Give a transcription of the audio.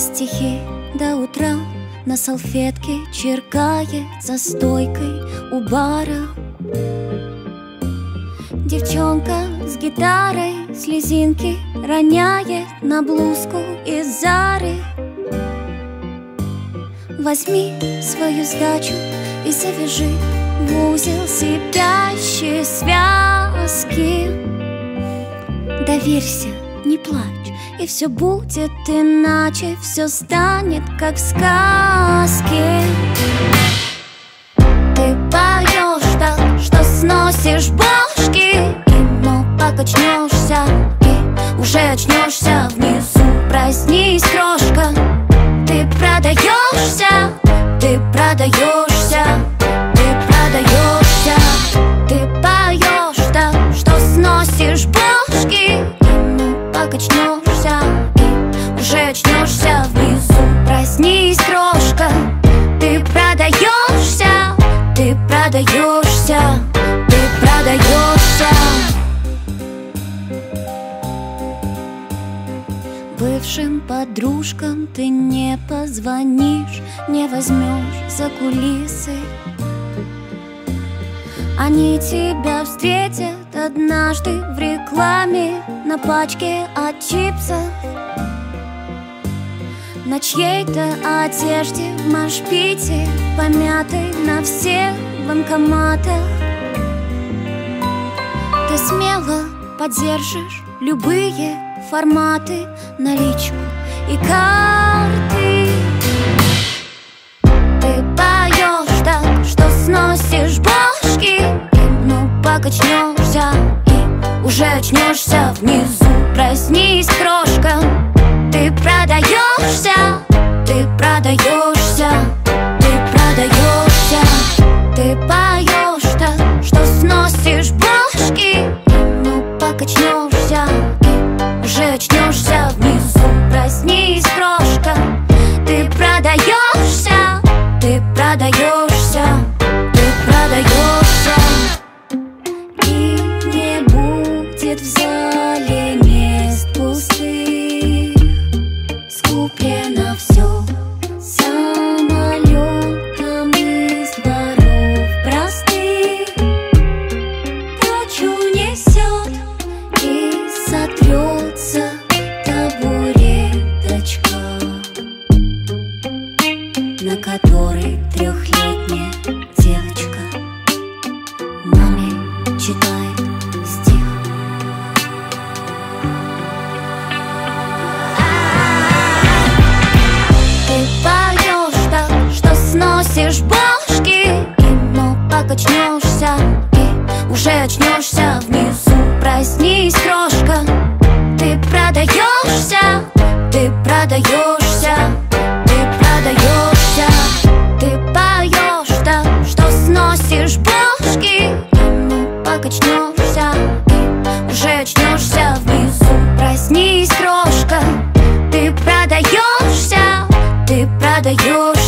стихи до утра На салфетке черкает за стойкой у бара. Девчонка с гитарой слезинки Роняет на блузку из Зары. Возьми свою сдачу и завяжи в узел сипящие связки. Доверься, не плачь, и все будет иначе Все станет, как в сказке. Ты поешь так, что сносишь башки И но покачнешься, и уже очнешься Внизу проснись, крошка Ты продаешься, ты продаешься Бывшим подружкам ты не позвонишь, не возьмешь за кулисы. Они тебя встретят однажды в рекламе на пачке от чипсов. На чьей-то одежде в машпите, помятой на всех банкоматах. Ты смело поддержишь любые форматы, наличку и карты. Ты поешь так, что сносишь башки, ну покачнешься, и уже очнешься внизу. Проснись, крошка, ты продаешься, ты продаешься, ты продаешься, ты поешь так, что сносишь башки, ну покачнешься, продаешься, ты продаешься, ты продаешься. И не будет в зале мест пустых. Скуплено все самолетом из дворов простых. Прочь унесет и сотрется сносишь башки И но покачнешься, и уже очнешься. Внизу Проснись, крошка, ты продаешься, ты продаешься, ты продаешься. Ты поешь так, что сносишь башки И ну покачнешься, и уже очнешься. Внизу Проснись, крошка, ты продаешься, ты продаешься